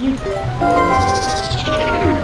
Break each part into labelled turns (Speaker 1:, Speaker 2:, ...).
Speaker 1: Yeah.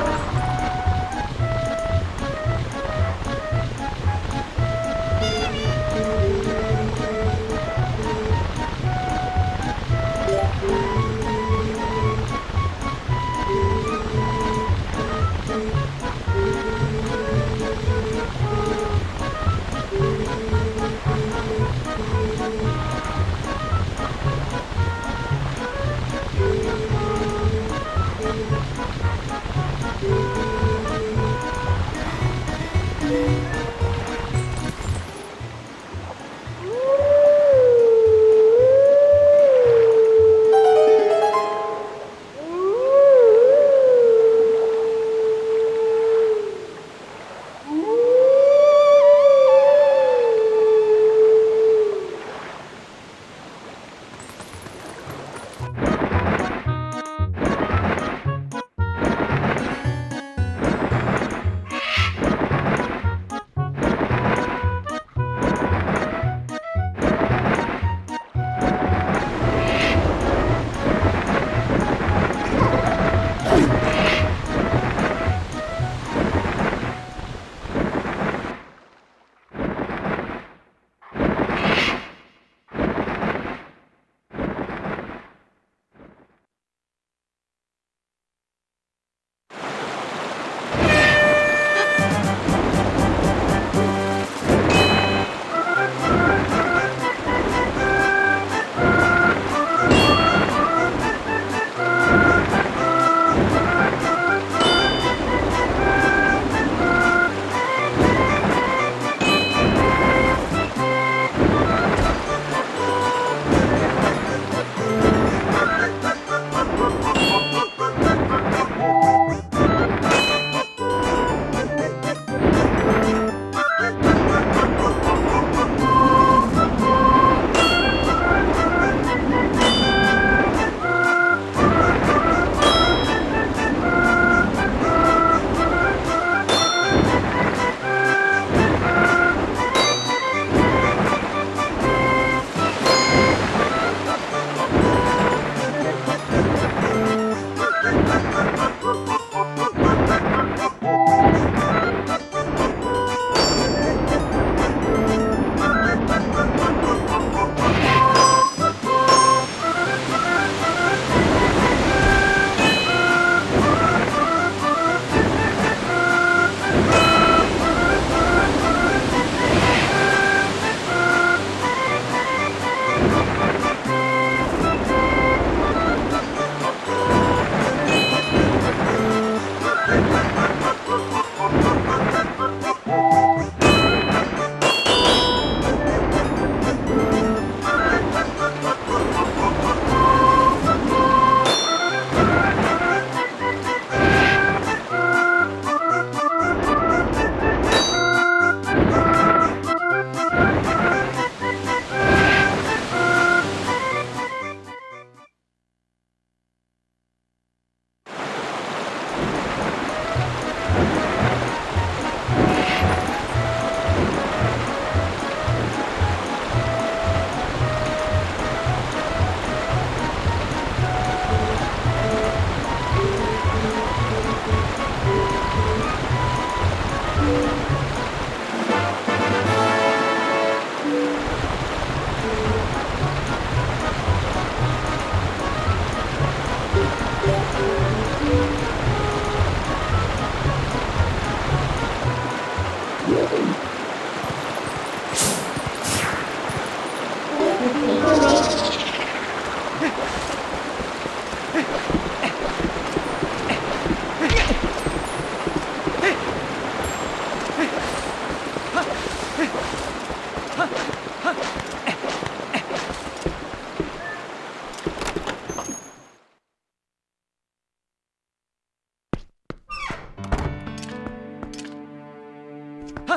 Speaker 2: Ha!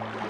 Speaker 2: Thank you.